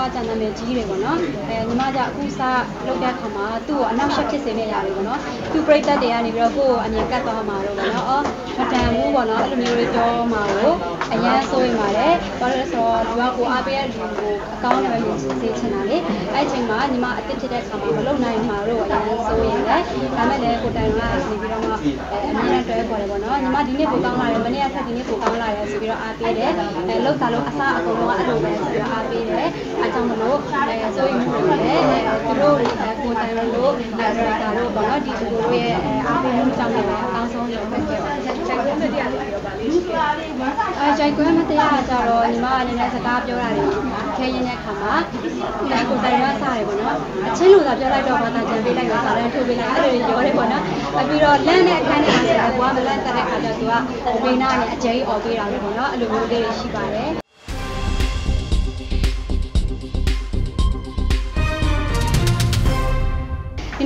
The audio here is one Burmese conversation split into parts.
ကကြံနာမည်ကြီးတယ်ပေါ့နော်အဲညီမကအခုစလောက်တဲ့ခါမှာသူ့ကိုအနောက်ရှက်ဖြစ်စေမယ့်အရာတွေပေါ့နော်သူပြိတ္တတွေကနေပြီးတော့ကိုယ့်ကိုအမြင်ကတ်သွားမှာတော့ပေါ့နော်အော်မတန်ဘူးပေါ့နော်အဲ့လိုမျိုးတွေပြောမှာကိုအရန်စိုးရင်ပါတယ်ဘာလို့လဲဆိုတော့လူကကိုအားပေးတဲ့လူကိုအကောင်းနဲ့ပဲမြင်စေချင်တာလေအဲ့အချိန်မှာညီမအစ်စ်ဖြစ်တဲ့ခါမှာမလုံနိုင်မှာတော့အရန်စိုးရင် လည်းဒါမဲ့လည်းကိုတိုင်ကနေပြီးတော့မှအဲအမြင်နဲ့တွဲခေါ်တယ်ပေါ့နော်ညီမဒီနေ့ကိုကောင်းလာတယ်မနေ့ကထက်ဒီနေ့ကိုကောင်းလာတယ်ဆိုပြီးတော့အားပေးတယ်အဲလောက်တာလို့အစားအကုန်လုံးကအဲ့လိုပဲဆိုပြီးတော့အားပေးတယ်အားကြောင့်မလို့အဲစိုးရင်မှုတွေလည်းသူတို့ကိုတိုင်လို့ဒါရိုက်တာလို့ပေါ့နော်ဒီသူတို့ရဲ့အားပေးမှုကြောင့်လည်းအကောင်းဆုံးလုပ်ခဲ့ခဲ့ပါတယ်။ချိန်ခွဲမတရားလို့ပြောပါလိမ့်။အဲချိန်ခွဲမတရားကြတော့ညီမအနေနဲ့စကားပြောတာတွေ ခဲရင်တဲ့ခါမှာကိုတိုင်ရစားတယ်ပေါ့နော်။အချင်းလို့သာပြောလိုက်တော့ဘာသာကြံပေးလိုက်တော့စားတယ်ထုတ်ပေးလိုက်အဲ့လိုပြောတယ်ပေါ့နော်။ပြီးတော့လန့်တဲ့အခန်းထဲမှာဆိုတာကမလန့်တဲ့ခါကျတော့သူကဝိနာနဲ့အကျိအော်ပေးတာလေပေါ့နော်။အဲ့လိုမျိုးလေးရှိပါတယ်။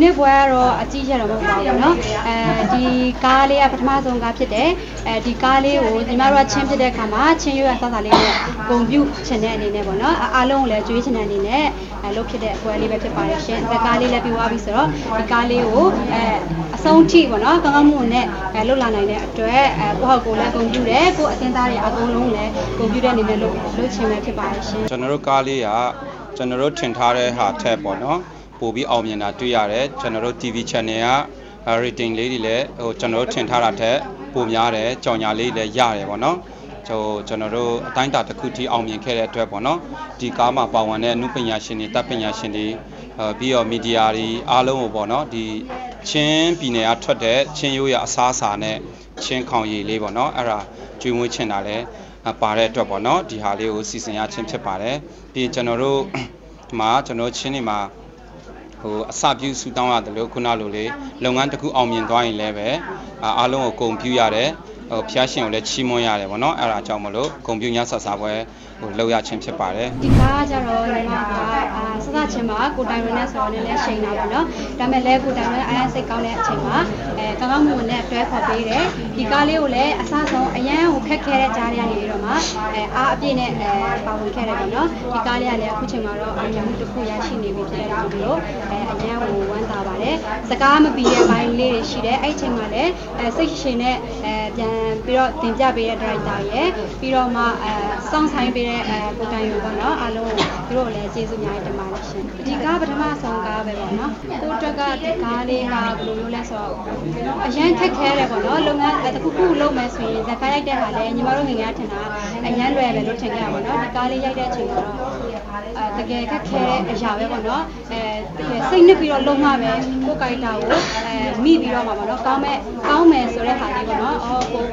နေ့ပွဲကတော့အကြီးရတော့မဟုတ်ပါဘူးเนาะအဲဒီကားလေးကပထမဆုံးကားဖြစ်တယ်အဲဒီကားလေးကိုညီမတို့ကချင်းဖြစ်တဲ့အခါမှာချင်းရွရဆောက်တာလေးနဲ့ဂုံပြုချင်တဲ့အနေနဲ့ပေါ့เนาะအားလုံးကိုလည်းကျွေးချင်တဲ့အနေနဲ့အဲလုပ်ဖြစ်တဲ့ပွဲလေးပဲဖြစ်ပါတယ်ရှင်ဒီကားလေးလည်းပြီးသွားပြီဆိုတော့ဒီကားလေးကိုအဲအဆုံးထိပေါ့เนาะကောင်းကောင်းမွန်နဲ့အဲလွတ်လာနိုင်တဲ့အတွက်အဲကိုယ့်ဟောက်ကိုလည်းဂုံပြုတယ်ကိုယ့်အသင်းသားတွေအကုန်လုံးလည်းဂုံပြုတဲ့အနေနဲ့လုပ်လုပ်ချင်ပဲဖြစ်ပါတယ်ရှင် ကျွန်တော်တို့ကားလေးကကျွန်တော်တို့ထင်ထားတဲ့ဟာထက်ပေါ့နော် ပို့ပြီးအောင်မြင်တာတွေ့ရတယ်ကျွန်တော်တို့ TV channel က rating လေးတွေလည်းဟိုကျွန်တော်တို့ထင်ထားတာထက်ပိုများတယ်ကြောင်ညာလေးလည်းရတယ်ပေါ့နော်ဟိုကျွန်တော်တို့အတိုင်းအတာတစ်ခုထိအောင်မြင်ခဲ့တဲ့အတွက်ပေါ့နော်ဒီကားမှာပါဝင်တဲ့အမှုပညာရှင်တွေတပ်ပညာရှင်တွေအဲပြီးတော့မီဒီယာတွေအားလုံးကိုပေါ့နော်ဒီချင်းပြည်နယ်ကထွက်တဲ့ချင်းရိုးရအစားအစာနဲ့ချင်းခေါင်ရည်လေးပေါ့နော်အဲ့ဒါကျွေးမွေးချင်တာလဲပါတဲ့အတွက်ပေါ့နော်ဒီဟာလေးကိုစီစဉ်ရခြင်းဖြစ်ပါတယ်ပြီးကျွန်တော်တို့ဒီမှာကျွန်တော်ချင်းတွေမှာ ဟိုအစပြုဆူတောင်းရတယ်လို့ခုနလိုလေလုပ်ငန်းတစ်ခုအောင်မြင်သွားရင်လည်းပဲအားလုံးကိုဂုံပြူရတယ်ဟိုဖျားရှင်ကိုလည်းချီးမွမ်းရတယ်ဗောနော်အဲ့ဒါကြောင့်မလို့ဂုံပြူညဆက်စားပွဲဟိုလောက်ရခြင်းဖြစ်ပါတယ်ဒီကားကကြတော့ညီမကအာစစချင်းမှာကိုတိုင်ဝင်နဲ့ဆိုတော့နည်းနည်းချိန်တာပေါ့နော်ဒါပေမဲ့လည်းကိုတိုင်ဝင်အားရစိတ်ကောင်းတဲ့အချိန်မှာအဲကောင်းကောင်းမွန်မွန်နဲ့တွဲခေါ်ပေးတယ်ဒီကားလေးကိုလည်းအစဆုံးအရန်ကိုခက်ခဲတဲ့ကြားရနေပြီးတော့မှအဲအားအပြည့်နဲ့အဲပါဝင်ခဲ့တယ်ပေါ့နော်ဒီကားလေးကလည်းအခုချိန်မှာတော့အောင်မြင်မှုတစ်ခုရရှိနေပြီဖြစ်တဲ့ကြောင့်မလို့အဲအရန်ကိုဝမ်းသာပါတယ်စကားမပြီးတဲ့ဘိုင်းလေးတွေရှိတယ်အဲ့ဒီချိန်မှာလည်းအဲစိတ်ရှင်နဲ့အဲပြန်ပြီးတော့တင်ပြပေးတဲ့ director ရယ်ပြီးတော့မှအဲစောင့်ဆိုင်ပေးတဲ့အဲကိုတိုင်ရုံပေါ့နော်အားလုံးကိုသူတို့လည်းကျေးဇူးအများကြီးတင်ပါတယ်ရှင်ဒီကားပထမဆုံးကားပဲပေါ့နော်ကိုအတွက်ကဒီကားလေးကဘယ်လိုမျိုးလဲဆိုတော့အရန်ခက်ခဲတယ်ပေါ့နော်လုပ်ငန်းတစ်ခုခုလုပ်မယ်ဆိုရင်ဇာတ်ကားရိုက်တဲ့ဟာလည်းညီမတို့ငယ်ငယ်ထင်တာအရန်လွယ်ပဲလို့ထင်ကြတာပေါ့နော်ဒီကားလေးရိုက်တဲ့အချိန်မှာတော့အဲတကယ်ခက်ခဲတဲ့အရာပဲပေါ့နော်အဲတကယ်စိတ်နစ်ပြီးတော့လုံးမပဲကိုကိုက်တာကိုအဲမိပြီးတော့မှာပေါ့နော်ကောင်းမဲ့ကောင်းမယ်ဆိုတဲ့ဟာလေးပေါ့နော်အော်ကို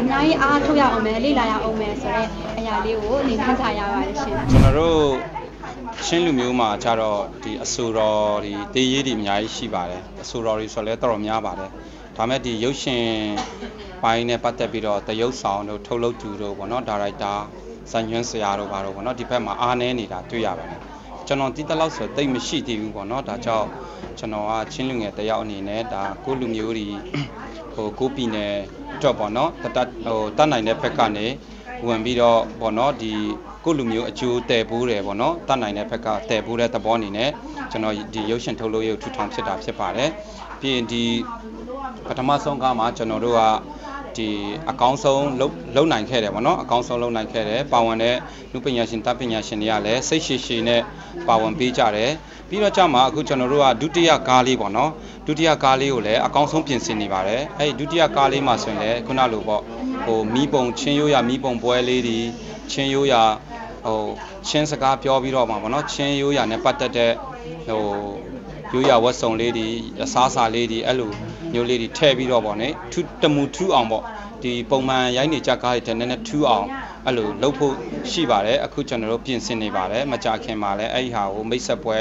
အများကြီးအားထုတ်ရအောင်မယ်လေ့လာရအောင်မယ်ဆိုတော့အရာလေးကိုနေခန်းချရပါတယ်ရှင်ကျွန်တော်တို့ချင်းလူမျိုးမှာကြတော့ဒီအဆိုတော်ဒီတေးရေးတွေအများကြီးရှိပါတယ်အဆိုတော်တွေဆိုလည်းတော်တော်များပါတယ်ဒါမဲ့ဒီရုပ်ရှင်ပိုင်းနဲ့ပတ်သက်ပြီးတော့တရုပ်ဆောင်တို့ထုတ်လုပ်သူတို့ပေါ့နော်ဒါရိုက်တာ ဇန်ညွန်းဆရာတို့ဘာတို့ပေါ့နော်ဒီဘက်မှာအားနည်းနေတာတွေ့ရပါတယ်ကျွန်တော်တိတက်လောက်ဆိုတိတ်မရှိသေးဘူးပေါ့နော်ဒါကြောင့်ကျွန်တော်ကချင်းလူငယ်တယောက်အနေနဲ့ဒါကိုလူမျိုးတွေဟိုကိုပြည်နယ်အတွက်ပေါ့နော်တတ်ဟိုတတ်နိုင်တဲ့ဘက်ကနေဝင်ပြီးတော့ပေါ့နော်ဒီကိုလူမျိုးအကျိုးတည်ပိုးတယ်ပေါ့နော်တတ်နိုင်တဲ့ဘက်ကတည်ပိုးတဲ့သဘောအနေနဲ့ကျွန်တော်ဒီရုပ်ရှင်ထုတ်လို့ရုပ်ထူထောင်ဖြစ်တာဖြစ်ပါတယ်ပြီးရင်ဒီပထမဆုံးကမှကျွန်တော်တို့က ဒီအကောင်းဆုံးလုံလုံနိုင်ခဲ့တယ်ဗောနော်အကောင်းဆုံးလုံနိုင်ခဲ့တယ်ပါဝင်တဲ့လူပညာရှင်တပ်ပညာရှင်တွေကလည်းစိတ်ရှိရှိနဲ့ပါဝင်ပေးကြတယ်ပြီးတော့ကြမှာအခုကျွန်တော်တို့ကဒုတိယကားလေးဗောနော်ဒုတိယကားလေးကိုလည်းအကောင်းဆုံးပြင်ဆင်နေပါတယ်အဲ့ဒီဒုတိယကားလေးမှာဆိုရင်လည်းခုနလိုပေါ့ဟိုမီးပုံချင်းရိုးရမီးပုံပွဲလေးတွေချင်းရိုးရဟိုချင်းစကားပြောပြီးတော့မှာဗောနော်ချင်းရိုးရနဲ့ပတ်သက်တဲ့ဟိုရိုးရဝတ်စုံလေးတွေအစားအစာလေးတွေအဲ့လို မျိုးလေးတွေထည့်ပြီးတော့ဗောနော်ထူတမူထူအောင်ဗောဒီပုံမှန်ရိုင်းနေကြကားတွေတည်းနည်းနည်းထူအောင်အဲ့လိုလုပ်ဖို့ရှိပါတယ်အခုကျွန်တော်တို့ပြင်ဆင်နေပါတယ်မကြခင်မှာလည်းအဲ့ဒီဟာကိုမိတ်ဆက်ပွဲ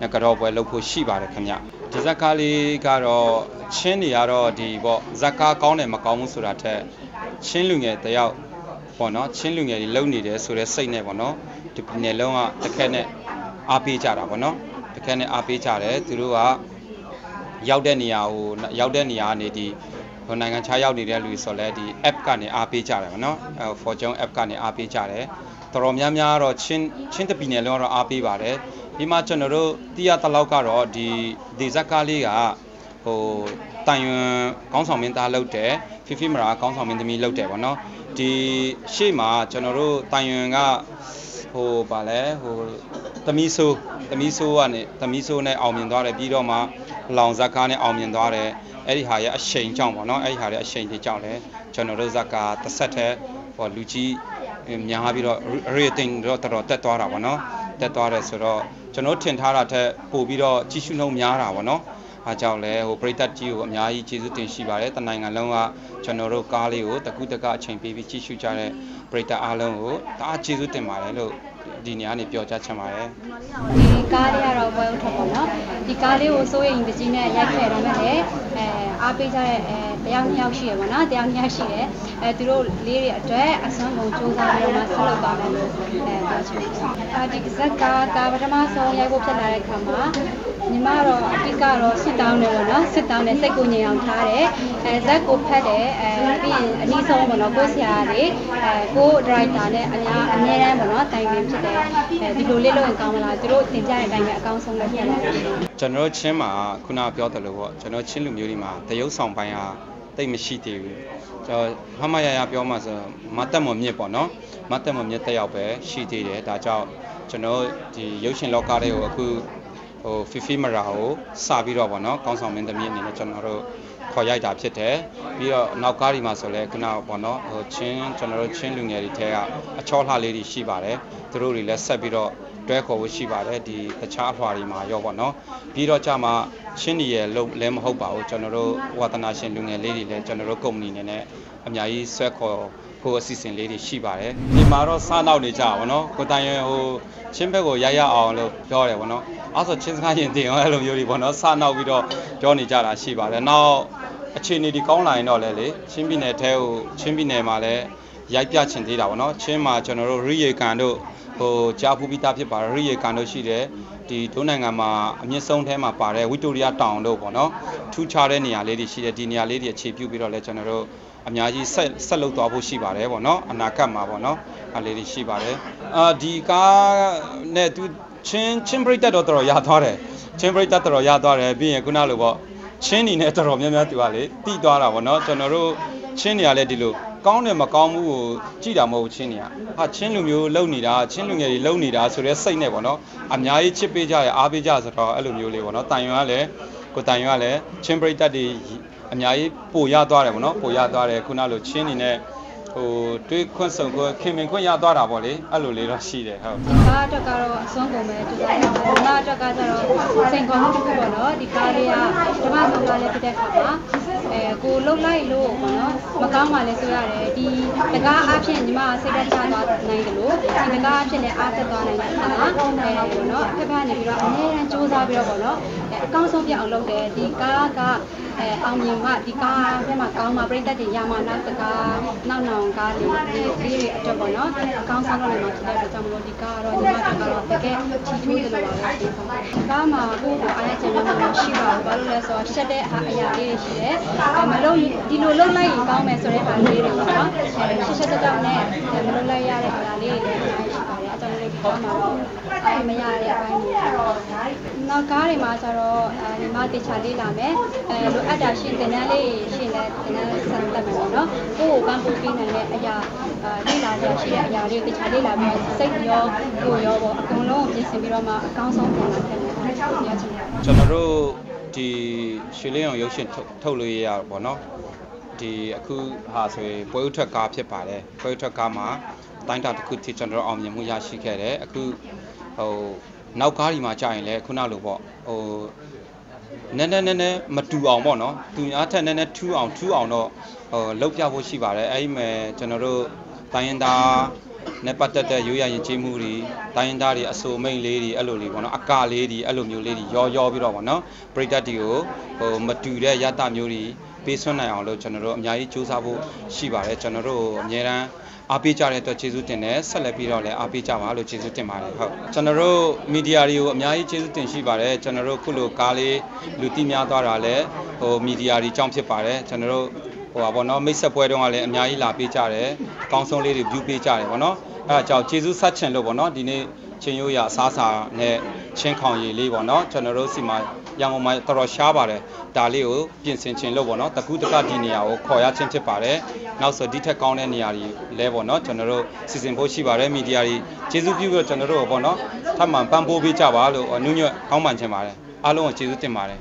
နဲ့ကြောပွဲလုပ်ဖို့ရှိပါတယ်ခင်ဗျဒီဇက်ကားလေးကတော့ချင်းနေရတော့ဒီပေါ့ဇက်ကားကောင်းတယ်မကောင်းဘူးဆိုတာထက်ချင်းလူငယ်တယောက်ပေါ့နော်ချင်းလူငယ်တွေလုံနေတယ်ဆိုတဲ့စိတ်နဲ့ပေါ့နော်ဒီပြည်နယ်လုံးကတစ်ခက်နဲ့အားပေးကြတာပေါ့နော်တစ်ခက်နဲ့အားပေးကြတယ်သူတို့က ရောက်တဲ့နေရာကိုရောက်တဲ့နေရာကနေဒီဟိုနိုင်ငံခြားရောက်နေတဲ့လူဆိုလဲဒီ app ကနေအားပေးကြတယ်ဗောနော်အဲ Fortune app ကနေအားပေးကြတယ်တတော်တော်များများတော့ချင်းချင်းတပီနယ်လုံးကတော့အားပေးပါတယ်ဒီမှာကျွန်တော်တို့တိရတလောက်ကတော့ဒီဒေဇက်ကားလေးကဟိုတန်ရွန်ကောင်းဆောင်မင်းသားလုပ်တယ်ဖိဖိမရာကောင်းဆောင်မင်းသမီးလုပ်တယ်ဗောနော်ဒီရှေ့မှာကျွန်တော်တို့တန်ရွန်က ဟိုဗာလဲဟိုသမီးဆိုးသမီးဆိုးကနေသမီးဆိုးနဲ့အောင်မြင်သွားတယ်ပြီးတော့မှလောင်ဇက်ကားနဲ့အောင်မြင်သွားတယ်အဲ့ဒီဟာရဲ့အရှိန်ကြောင့်ပေါ့နော်အဲ့ဒီဟာရဲ့အရှိန်တွေကြောင့်လဲကျွန်တော်တို့ဇက်ကာတစ်ဆက်တည်းဟိုလူကြီးများပြီးတော့ rating တော့တော်တော်တက်သွားတာပေါ့နော်တက်သွားတယ်ဆိုတော့ကျွန်တော်ထင်ထားတာထက်ပိုပြီးတော့ကြီးစုနှုံများတာပေါ့နော်အားကြောင့်လဲဟိုပရိသတ်ကြီးကိုအများကြီးကျေးဇူးတင်ရှိပါတယ်တနိုင်ငံလုံးကကျွန်တော်တို့ကားလေးကိုတကူတကအချိန်ပေးပြီးကြည့်ရှုကြတဲ့ ပရိသတ်အားလုံးကိုတအားကျေးဇူးတင်ပါတယ်လို့ဒီနေရာနေပြောကြားချင်ပါတယ်ဒီကားလေးကတော့ပွဲဥထွက်ပါတော့ဒီကားလေးကိုစိုးရိမ်ပကြီးနဲ့ရိုက်ခဲ့ရမယ်လေအဲအားပေးကြတဲ့အဲတယောက်နှစ်ယောက်ရှိရပါတော့တယောက်နှစ်ယောက်ရှိတယ်အဲသူတို့လေးတွေအတွက်အစွမ်းကုန်စူးစမ်းပြီးတော့မှဆက်လုပ်ပါမယ်လို့အဲပြောချင်ပါတယ်အဲဒီဇက်ကကာပထမဆုံးရိုက်ဖို့ဖြစ်လာတဲ့ခါမှာ ညီမတော့အဓိကတော့စစ်တောင်းတယ်ပေါ့နော်စစ်တောင်းတယ်စိတ်ကိုငြိမ်အောင်ထားတယ်အဲဇက်ကိုဖတ်တယ်အဲပြီးရင်အနည်းဆုံးပေါ့နော်ကိုဆရာလေးအဲကိုဒရိုက်တာနဲ့အများအများတန်းပေါ့နော်တိုင်ပင်ဖြစ်တယ်အဲဒီလိုလေးလို့ရင်ကောင်းမလားသူတို့သင်ကြတဲ့အတိုင်းပဲအကောင်းဆုံးလုပ်ဖြစ်လာတယ်ကျွန်တော်တို့ချင်းမှာခုနပြောတယ်လို့ပေါ့ကျွန်တော်ချင်းလူမျိုးတွေမှာတရုပ်ဆောင်ပိုင်းဟာတိတ်မရှိသေးဘူးကျွန်တော်မမရရပြောမှဆိုမတ်တက်မမြစ်ပေါ့နော်မတ်တက်မမြစ်တက်ရောက်ပဲရှိသေးတယ်ဒါကြောင့်ကျွန်တော်ဒီရုပ်ရှင်လောကတွေကိုအခု ဟိုဖီဖီမရာကိုစပြီးတော့ပေါ့နော်ကောင်းဆောင်မင်းသမီးအနေနဲ့ကျွန်တော်တို့ခေါ်ရိုက်တာဖြစ်တယ်ပြီးတော့နောက်ကားဒီမှာဆိုလဲခုနပေါ့နော်ဟိုချင်းကျွန်တော်တို့ချင်းလူငယ်တွေထဲကအချောလှလေးတွေရှိပါတယ်သူတို့တွေလည်းဆက်ပြီးတော့တွဲခေါ်ဖို့ရှိပါတယ်ဒီတခြားအဖွာတွေမှာရောပေါ့နော်ပြီးတော့ကြမှာချင်းဒီရဲ့လုံးလည်းမဟုတ်ပါဘူးကျွန်တော်တို့ဝါသနာရှင်လူငယ်လေးတွေလည်းကျွန်တော်တို့ကုမ္ပဏီနေနဲ့အများကြီးဆွဲခေါ် ဖို့အစီအစဉ်လေးတွေရှိပါတယ်ဒီမှာတော့စားနောက်နေကြပါဘောနော်ကိုတိုင်ရဟိုချင်းဘက်ကိုရရအောင်လို့ပြောတယ်ဗောနော်အဲ့ဆိုချင်းစကားရင်တင်အောင်အဲ့လိုမျိုးတွေဗောနော်စားနောက်ပြီးတော့ပြောနေကြတာရှိပါတယ်နောက်အခြေအနေဒီကောင်းလာရင်တော့လေလေချင်းပြည်နယ်ထဲကိုချင်းပြည်နယ်မှာလည်းရိုက်ပြချင်သေးတာဗောနော်ချင်းမှာကျွန်တော်တို့ရိယေကန်တို့ဟိုကြားဖူးပြီးသားဖြစ်ပါတယ်ရိယေကန်တို့ရှိတယ်ဒီဒိုးနိုင်ငံမှာအမြင့်ဆုံးထဲမှာပါတဲ့ဝီတိုရီယာတောင်တို့ပေါ့နော်ထူးခြားတဲ့နေရာလေးတွေရှိတယ်ဒီနေရာလေးတွေအခြေပြုပြီးတော့လဲကျွန်တော်တို့ အများကြီးဆက်ဆက်လုပ်သွားဖို့ရှိပါတယ်ပေါ့နော်အနာဂတ်မှာပေါ့နော်အဲ့လေးတွေရှိပါတယ်အာဒီကားနဲ့သူချင်းချင်းပရိသတ်တော့တော်တော်ရသွားတယ်ချင်းပရိသတ်တော်တော်ရသွားတယ်ပြီးရင်ခုနလိုပေါ့ချင်းနေနဲ့တော်တော်များများသူကလေတိသွားတာပေါ့နော်ကျွန်တော်တို့ချင်းနေရလဲဒီလိုကောင်းတယ်မကောင်းဘူးကိုကြည့်တာမဟုတ်ချင်းနေရဟာချင်းလူမျိုးလုံနေတာချင်းလူငယ်တွေလုံနေတာဆိုတဲ့စိတ်နဲ့ပေါ့နော်အများကြီးချစ်ပေးကြရအားပေးကြဆိုတော့အဲ့လိုမျိုးလေးပေါ့နော်တိုင်ရွာကလည်းကိုတိုင်ရွာကလည်းချင်းပရိသတ်တွေ အများကြီးပိုရသွားတယ်ပေါ့နော်ပိုရသွားတယ်ခုနလိုချင်းနေနဲ့ဟိုတွေးခွန့်ဆုံခွန့်ခင်မင်ခွန့်ရသွားတာပေါ့လေအဲ့လိုလေးတော့ရှိတယ်ဟုတ်ဒီကားအတွက်ကတော့အစွမ်းကုန်ပဲတူပါတယ်ဒီကားအတွက်ကကျတော့စိန်ခေါ်မှုတစ်ခုပေါ့နော်ဒီကားလေးကဓမ္မဆောင်ကားလေးဖြစ်တဲ့ခါမှာအဲကိုလှုပ်လိုက်လို့ပေါ့နော်မကောင်းပါလဲဆိုရတယ်ဒီတကားအဖြစ်ညီမစိတ်သက်သာသွားနိုင်တယ်လို့ဒီတကားအဖြစ်လည်းအားသက်သွားနိုင်တဲ့ခါမှာအဲပေါ့နော်အခက်ခါနေပြီးတော့အများအားစူးစမ်းပြီးတော့ပေါ့နော်အဲအကောင်းဆုံးပြအောင်လုပ်တယ်ဒီကားက အဲအောင်မြင်မှဒီကားထဲမှာကောင်းမှပြိသက်တွေရမှနောက်တကားနောက်နောင်ကားလေးလေးတွေအတွက်ပေါ့နော်အကောင်းဆုံးလုပ်နိုင်မှာဖြစ်တဲ့အတွက်ကြောင့်မလို့ဒီကားကတော့ညီမတို့ကတော့တကယ်ချီထိုးတယ်လို့ပါပဲဒီကားမှာကိုယ့်ကိုအားရကျန်ရမှာရှိပါဘူးဘာလို့လဲဆိုတော့ရှက်တဲ့အရာလေးတွေရှိတယ်မလုံးဒီလိုလုံးလိုက်ရင်ကောင်းမယ်ဆိုတဲ့အားလေးတွေပေါ့နော်အဲရှက်ရှက်တောက်နဲ့မလုံးလိုက်ရတဲ့အရာလေးတွေလည်းရှိပါတယ်အကြောင်းလေးဒီကားမှာတော့အဲမရတဲ့အပိုင်းတွေ နောက်ကားတွေမှာကျတော့အဲဒီမှာတေချာလေးလာမယ်အဲလိုအပ်တာရှိတင်တန်းလေးရှိလဲတင်တန်းဆန်တက်မယ်ပေါ့နော်ကိုယ့်ကိုပန်းပိုးပေးနိုင်တဲ့အရာလေးလာရရှိတဲ့အရာလေးတေချာလေးလာပြီးစိတ်ရောကိုယ်ရောပေါ့အကုန်လုံးပြင်ဆင်ပြီးတော့မှအကောင်းဆုံးပုံစံထည့်မယ်ပြောချင်တယ်ကျွန်တော်တို့ဒီရွှေလင်းအောင်ရုပ်ရှင်ထုတ်ထုတ်လို့ရရပါတော့ဒီအခုဟာဆိုရင်ပွဲဥထွက်ကားဖြစ်ပါတယ်ပွဲဥထွက်ကားမှာတိုင်းတာတစ်ခုထိကျွန်တော်တို့အောင်မြင်မှုရရှိခဲ့တယ်အခုဟို နောက်ကားဒီမှာကြာရင်လည်းခုနလိုပေါ့ဟိုနည်းနည်းနည်းနည်းမတူအောင်ပေါ့နော်သူများထက်နည်းနည်းထူးအောင်ထူးအောင်တော့ဟိုလောက်ပြဖို့ရှိပါတယ်အဲ့ဒီမဲ့ကျွန်တော်တို့တိုင်းရင်သားနဲ့ပတ်သက်တဲ့ရိုးရရင်ကျေးမှုတွေတိုင်းရင်းသားတွေအဆိုမိန်လေးတွေအဲ့လိုလေးပေါ့နော်အကလေးတွေအဲ့လိုမျိုးလေးတွေရောရောပြီးတော့ပေါ့နော်ပရိသတ်တွေကိုဟိုမတူတဲ့ရတမျိုးတွေပေးဆွနိုင်အောင်လို့ကျွန်တော်တို့အများကြီးစူးစမ်းဖို့ရှိပါတယ်ကျွန်တော်တို့အများတန်း အားပေးကြတဲ့အတွက်ကျေးဇူးတင်တယ်ဆက်လက်ပြီးတော့လည်းအားပေးကြပါလို့ကျေးဇူးတင်ပါတယ်ဟုတ်ကျွန်တော်တို့မီဒီယာတွေကိုအများကြီးကျေးဇူးတင်ရှိပါတယ်ကျွန်တော်တို့ခုလိုကားလေးလူသိများသွားတာလည်းဟိုမီဒီယာတွေကြောင့်ဖြစ်ပါတယ်ကျွန်တော်တို့ဟိုပါဘောနော်မိတ်ဆက်ပွဲတုန်းကလည်းအများကြီးလာပေးကြတယ်အကောင်းဆုံးလေးတွေ view ပေးကြတယ်ဗောနော်အဲအကြောင်းကျေးဇူးဆက်ချင်လို့ပေါ့နော်ဒီနေ့ချင်းရိုးရအစားအစာနဲ့ချင်းခေါင်ရည်လေးပေါ့နော်ကျွန်တော်တို့စီမှာ ရန်ကုန်မှာတော်တော်ရှားပါတယ်ဒါလေးကိုပြင်ဆင်ခြင်းလို့ပေါ့နော်တကူးတကဒီနေရာကိုခေါ်ရခြင်းဖြစ်ပါတယ်နောက်ဆိုဒီထက်ကောင်းတဲ့နေရာတွေလဲပေါ့နော်ကျွန်တော်တို့စီစဉ်ဖို့ရှိပါတယ်မီဒီယာတွေကျေးဇူးပြုပြီးတော့ကျွန်တော်တို့ပေါ့နော်ထပ်မံပံ့ပိုးပေးကြပါလို့နုညွတ်ကောင်းပန်ချင်ပါတယ်အားလုံးကိုကျေးဇူးတင်ပါတယ်